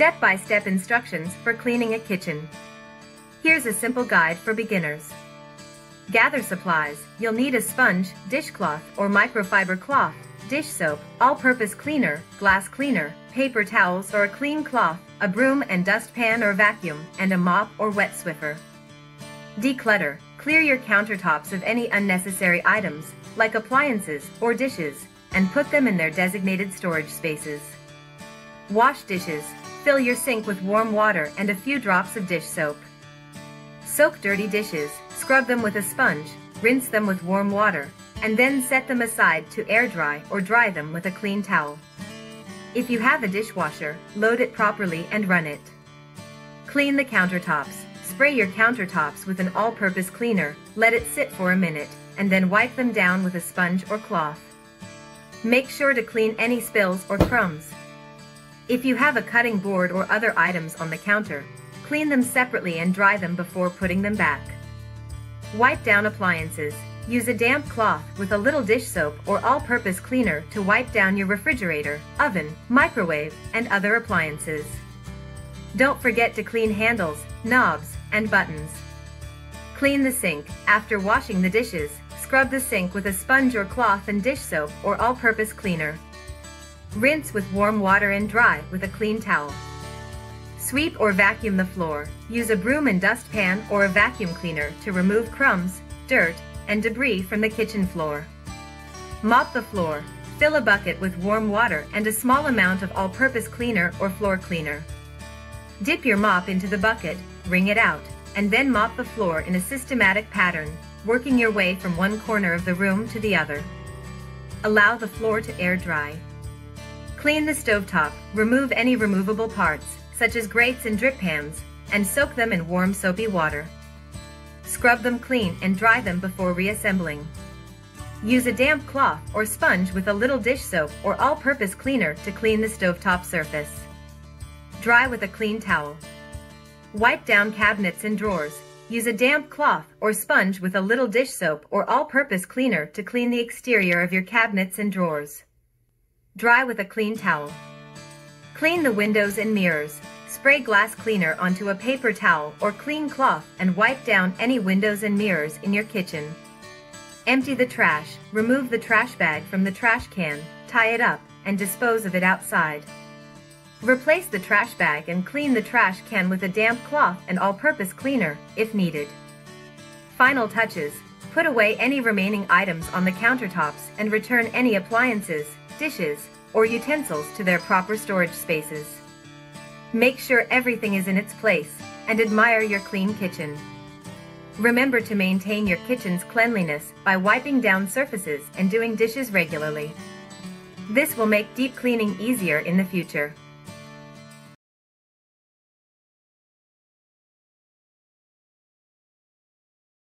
Step-by-step instructions for cleaning a kitchen. Here's a simple guide for beginners. Gather supplies. You'll need a sponge, dishcloth, or microfiber cloth, dish soap, all-purpose cleaner, glass cleaner, paper towels or a clean cloth, a broom and dustpan or vacuum, and a mop or wet Swiffer. Declutter. Clear your countertops of any unnecessary items, like appliances or dishes, and put them in their designated storage spaces. Wash dishes. Fill your sink with warm water and a few drops of dish soap. Soak dirty dishes, scrub them with a sponge, rinse them with warm water, and then set them aside to air dry or dry them with a clean towel. If you have a dishwasher, load it properly and run it. Clean the countertops. Spray your countertops with an all-purpose cleaner, let it sit for a minute, and then wipe them down with a sponge or cloth. Make sure to clean any spills or crumbs. If you have a cutting board or other items on the counter, clean them separately and dry them before putting them back. Wipe down appliances. Use a damp cloth with a little dish soap or all-purpose cleaner to wipe down your refrigerator, oven, microwave, and other appliances. Don't forget to clean handles, knobs, and buttons. Clean the sink. After washing the dishes, scrub the sink with a sponge or cloth and dish soap or all-purpose cleaner. Rinse with warm water and dry with a clean towel. Sweep or vacuum the floor. Use a broom and dustpan or a vacuum cleaner to remove crumbs, dirt, and debris from the kitchen floor. Mop the floor. Fill a bucket with warm water and a small amount of all-purpose cleaner or floor cleaner. Dip your mop into the bucket, wring it out, and then mop the floor in a systematic pattern, working your way from one corner of the room to the other. Allow the floor to air dry. Clean the stovetop, remove any removable parts, such as grates and drip pans, and soak them in warm soapy water. Scrub them clean and dry them before reassembling. Use a damp cloth or sponge with a little dish soap or all-purpose cleaner to clean the stovetop surface. Dry with a clean towel. Wipe down cabinets and drawers. Use a damp cloth or sponge with a little dish soap or all-purpose cleaner to clean the exterior of your cabinets and drawers. Dry with a clean towel. Clean the windows and mirrors. Spray glass cleaner onto a paper towel or clean cloth and wipe down any windows and mirrors in your kitchen. Empty the trash. Remove the trash bag from the trash can, tie it up, and dispose of it outside. Replace the trash bag and clean the trash can with a damp cloth and all-purpose cleaner, if needed. Final touches. Put away any remaining items on the countertops and return any appliances, dishes, or utensils to their proper storage spaces. Make sure everything is in its place and admire your clean kitchen. Remember to maintain your kitchen's cleanliness by wiping down surfaces and doing dishes regularly. This will make deep cleaning easier in the future.